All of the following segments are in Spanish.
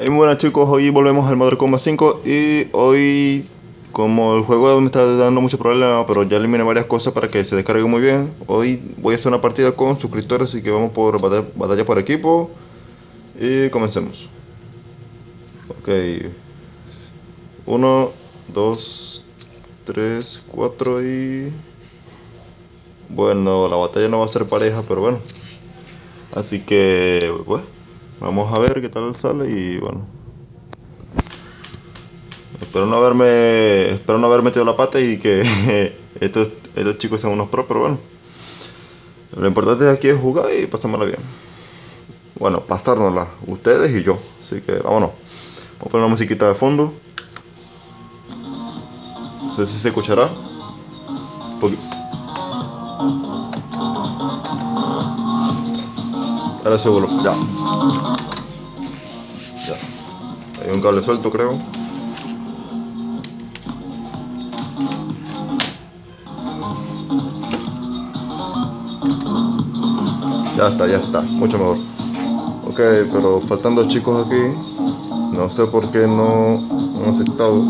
Hey, muy buenas chicos, hoy volvemos al Modern Combat 5 y hoy como el juego me está dando muchos problemas, pero ya eliminé varias cosas para que se descargue muy bien. Hoy voy a hacer una partida con suscriptores, así que vamos por batalla, batalla por equipo y comencemos. Ok, 1, 2, 3, 4 y... Bueno, la batalla no va a ser pareja, pero bueno. Así que, bueno, vamos a ver qué tal sale y bueno. Espero no haberme, espero no haber metido la pata y que estos, estos chicos sean unos pros, pero bueno. Lo importante aquí es jugar y pasármela bien. Bueno, pasárnosla, ustedes y yo. Así que vámonos. Vamos a poner una musiquita de fondo. No sé si se escuchará. Porque... Ahora seguro, ya. Hay un cable suelto, creo. Ya está, ya está, mucho mejor. Ok, pero faltan dos chicos aquí. No sé por qué no han aceptado.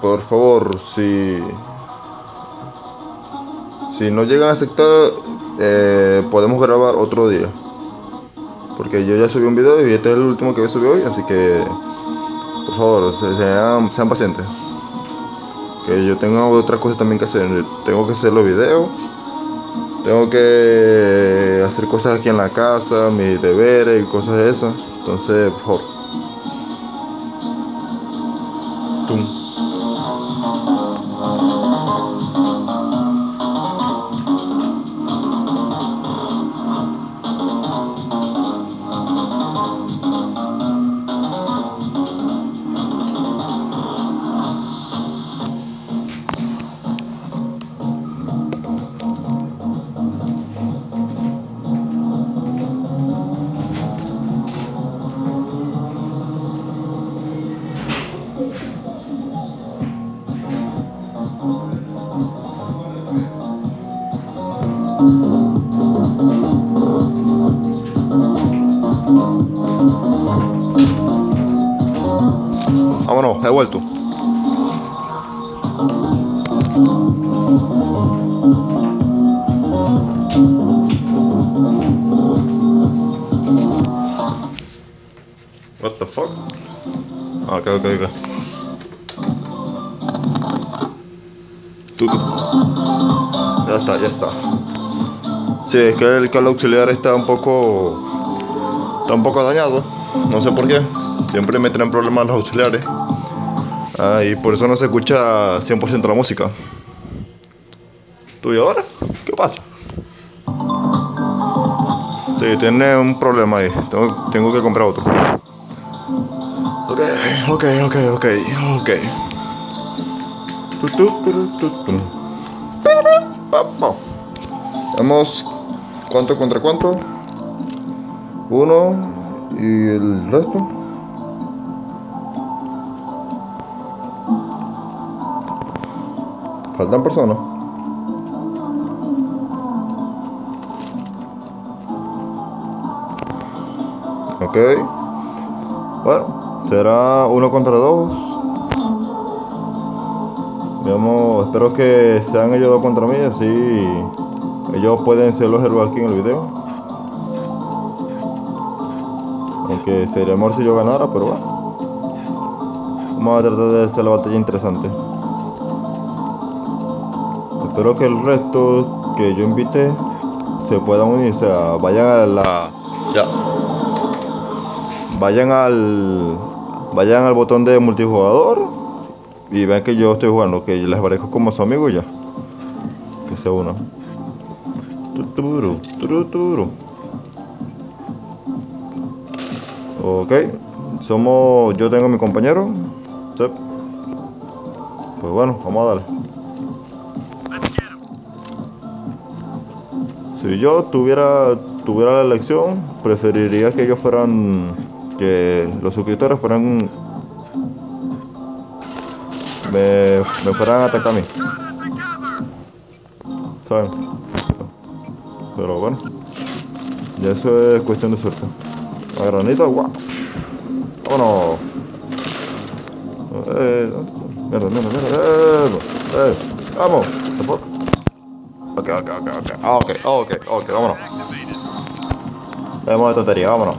Por favor, si si no llegan a aceptar, eh, podemos grabar otro día. Porque yo ya subí un video y este es el último que a subir hoy, así que por favor, sean, sean pacientes. Que yo tengo otras cosas también que hacer. Tengo que hacer los videos tengo que hacer cosas aquí en la casa, mis deberes y cosas de esas. Entonces, por favor. Vuelto. What the fuck? Ah, ok, ok, ok. Ya está, ya está. Sí, es que el cable auxiliar está un poco. Está un poco dañado. No sé por qué. Siempre me traen problemas los auxiliares. Ah, y por eso no se escucha 100% la música. ¿Tú y ahora? ¿Qué pasa? Sí, tiene un problema ahí. Tengo, tengo que comprar otro. Ok, ok, ok, ok, ok. Vamos, ¿cuánto contra cuánto? Uno y el resto. Faltan personas. Ok. Bueno, será uno contra dos. Digamos, espero que sean ellos dos contra mí, así ellos pueden ser los héroes aquí en el video. Aunque sería mejor si yo ganara, pero bueno. Vamos a tratar de hacer la batalla interesante. Espero que el resto que yo invite se puedan unir, o sea, vayan a la. Ya. Vayan al. Vayan al botón de multijugador y vean que yo estoy jugando, que les parezco como su amigo y ya. Que se unan. Tuturu, tuturu. Ok, somos. Yo tengo a mi compañero. Pues bueno, vamos a darle. Si yo tuviera tuviera la elección, preferiría que ellos fueran que los suscriptores fueran me, me fueran a atacar a mí. ¿Saben? Pero bueno, ya eso es cuestión de suerte. Agranito, guau. Vámonos. Eh, mierda, mierda, mierda. Eh, eh, vamos. Ok, ok, ok, ok. Ah, ok, ok, ok, vámonos. Vamos de tontería, vámonos.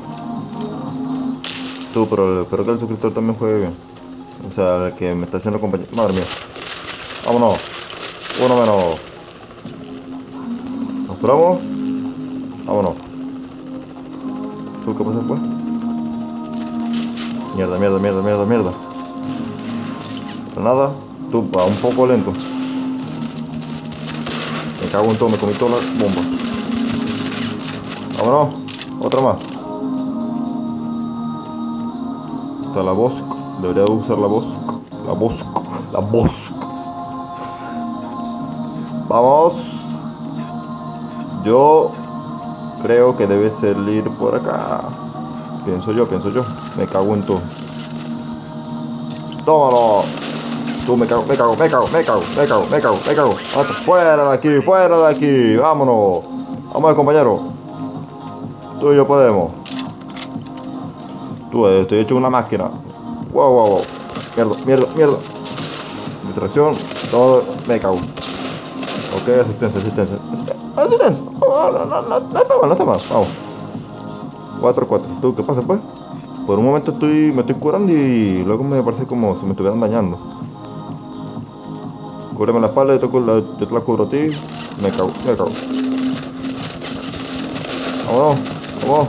Tú, pero espero que el suscriptor también juegue bien. O sea, el que me está haciendo compañía. Madre mía. Vámonos. Uno menos. Nos esperamos. Vámonos. ¿Tú qué pasa pues? Mierda, mierda, mierda, mierda, mierda. Nada. Tú, va un poco lento. Me cago en todo, me comí toda la bomba. Vámonos. Otra más. Está la voz. Debería usar la voz. La voz. La voz. Vamos. Yo creo que debe salir por acá. Pienso yo, pienso yo. Me cago en todo. Tómalo. Tú me cago, me cago, me cago, me cago, me cago, me cago, me cago. Fuera de aquí, fuera de aquí. Vámonos. Vamos, compañero. Tú y yo podemos. Tú, eh, estoy hecho una máquina. Wow, wow, wow. Mierda, mierda, mierda. Distracción. Todo. Me cago. Ok, asistencia, asistencia. Asistencia. No, no, no, no, está mal, no está mal. Vamos. 4, 4. ¿Tú qué pasa, pues? Por un momento estoy, me estoy curando y luego me parece como si me estuvieran dañando. Cúbreme la espalda, yo te, la, te la cubro a ti. Me cago, me cago. Vámonos, vamos.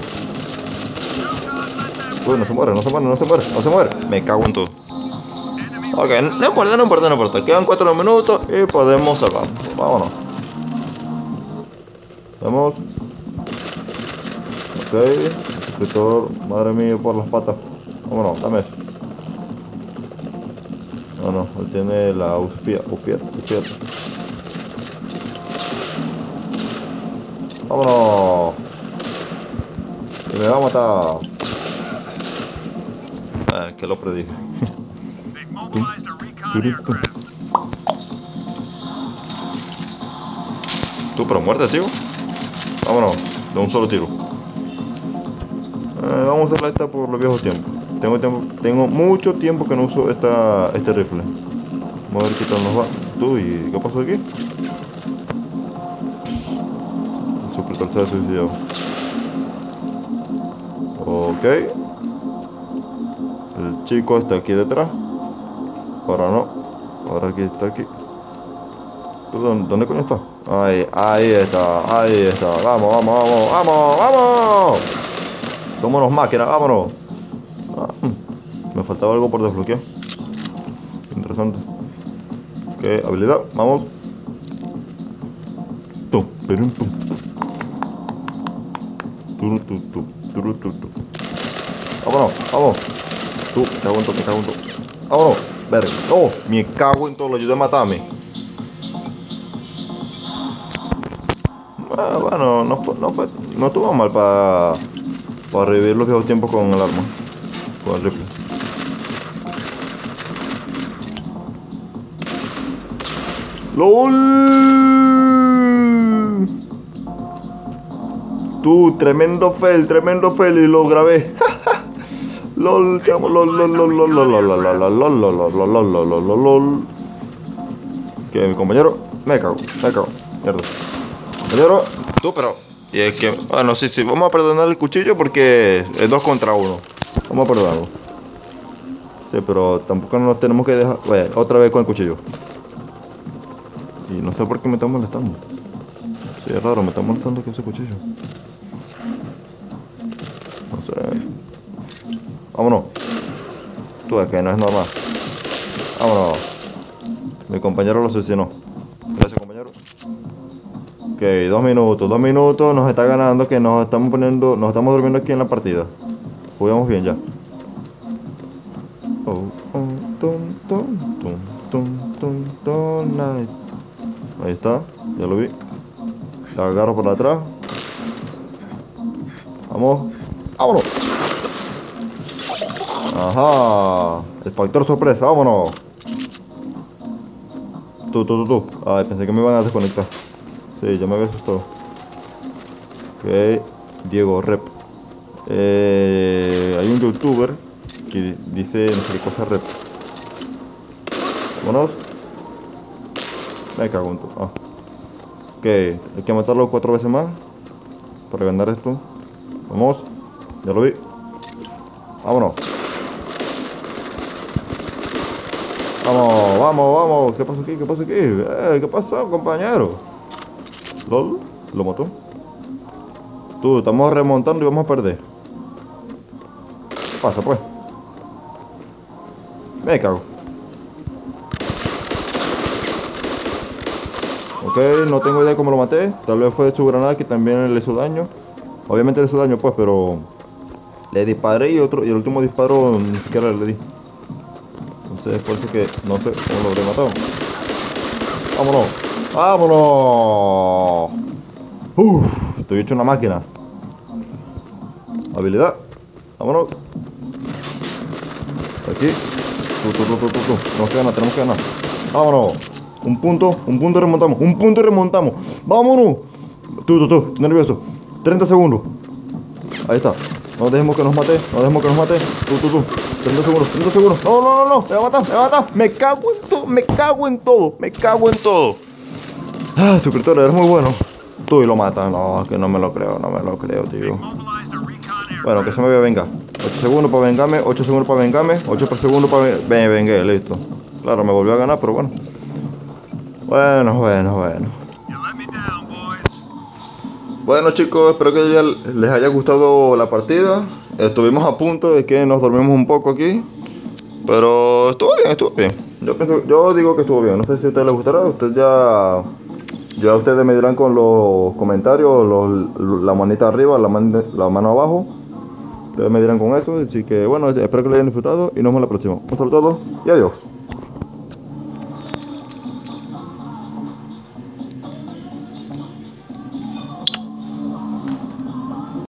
Uy, no se muere, no se muere, no se muere, no se muere. Me cago en todo. Ok, no importa, no importa, no importa. Quedan 4 minutos y podemos salvar. Vámonos. Vamos. Ok. Suscriptor, madre mía, por las patas. Vámonos, dame eso. No, no, él tiene la UFIAT, UFIAT, UFIAT. Vámonos. Me va a matar. Ah, que lo predije. Tú, pero muerte, tío. Vámonos, de un solo tiro. Eh, vamos a hacer esta por los viejos tiempos. Tengo, tiempo, tengo mucho tiempo que no uso esta, este rifle. Vamos a ver qué tal nos va. Tú, ¿y qué pasó aquí? El ha suicidado. Ok. El chico está aquí detrás. Ahora no. Ahora aquí está aquí. ¿Dónde, ¿Dónde coño está? Ahí, ahí está, ahí está. Vamos, vamos, vamos, vamos, vamos. Somos unos máquinas, vámonos. Ah, me faltaba algo por desbloquear. Interesante. Ok, habilidad, vamos. Tum, perum, tum. Turu, tu, tu, turu, tu, tu. Vámonos, vamos. Tú, cago en todo, me cago en todo. Vámonos, verga. No, me cago en todo, lo ayudé a matarme. Ah, bueno, no fue, no fue, no estuvo mal para para revivir los viejos tiempos con el arma, rifle. LOL. Tú, tremendo fail, tremendo fail y lo grabé. LOL, chamo, LOL, LOL, LOL, LOL, LOL, LOL, LOL, LOL, LOL, LOL, LOL, LOL, LOL, LOL, LOL, LOL. Que mi compañero, me cago, me cago, mierda. Compañero, tú, pero y es que, bueno, sí, sí, vamos a perdonar el cuchillo porque es dos contra uno. Vamos a perdonarlo. Sí, pero tampoco nos tenemos que dejar. Otra vez con el cuchillo. Y no sé por qué me está molestando. Sí, es raro, me está molestando con ese cuchillo. No sé. Vámonos. Tú, es que no es normal. Vámonos. Mi compañero lo asesinó. Gracias, compañero. Ok, dos minutos, dos minutos, nos está ganando que nos estamos poniendo, nos estamos durmiendo aquí en la partida. Jugamos bien ya. Oh, oh, tum, tum, night. Ahí está, ya lo vi. La agarro por atrás. Vamos, vámonos. Ajá, el factor sorpresa, vámonos. Tú, tú, tú, tú. Ay, pensé que me iban a desconectar. Sí, ya me había asustado. Ok, Diego Rep. Eh, hay un youtuber que dice no sé qué cosa rep. Vámonos. Me cago en tu. Ah. Ok, hay que matarlo cuatro veces más para ganar esto. Vamos. Ya lo vi. Vámonos. Vamos, vamos, vamos. ¿Qué pasa aquí? ¿Qué pasa aquí? Eh, ¿Qué pasó, compañero? ¿Lol? ¿Lo mató? Tú, estamos remontando y vamos a perder. ¿Qué pasa, pues? Me cago. Ok, no tengo idea cómo lo maté. Tal vez fue su granada que también le hizo daño. Obviamente le hizo daño, pues, pero... Le disparé y otro y el último disparo ni siquiera le di. Entonces por eso que no sé cómo lo habré matado. ¡Vámonos! ¡Vámonos! Uf, estoy hecho una máquina. Habilidad. Vámonos. Aquí. Tenemos que ganar, tenemos que ganar. Vámonos. Un punto, un punto remontamos. Un punto remontamos. Vámonos. Tú, tú, tú. Nervioso. 30 segundos. Ahí está. No dejemos que nos mate. No dejemos que nos mate. Tú, tú, tú. 30 segundos. 30 segundos. No, no, no, no. Me va a matar. Me va a matar. Me cago en todo. Me cago en todo. Me cago en todo. Ah, suscriptor, eres muy bueno. Tú y lo matas. No, que no me lo creo. No me lo creo, tío. Bueno, que se me venga. 8 segundos para vengarme. 8 segundos para vengarme. 8 por segundo para me vengué. Listo. Claro, me volvió a ganar, pero bueno. Bueno, bueno, bueno. Bueno chicos, espero que les haya gustado la partida. Estuvimos a punto de que nos dormimos un poco aquí. Pero estuvo bien, estuvo bien. Yo, digo que estuvo bien. No sé si a ustedes les gustará. Ustedes ya, ya ustedes me dirán con los comentarios, la manita arriba, la mano abajo. Me dirán con eso. Así que bueno, espero que lo hayan disfrutado y nos vemos la próxima. Un saludo a todos y adiós.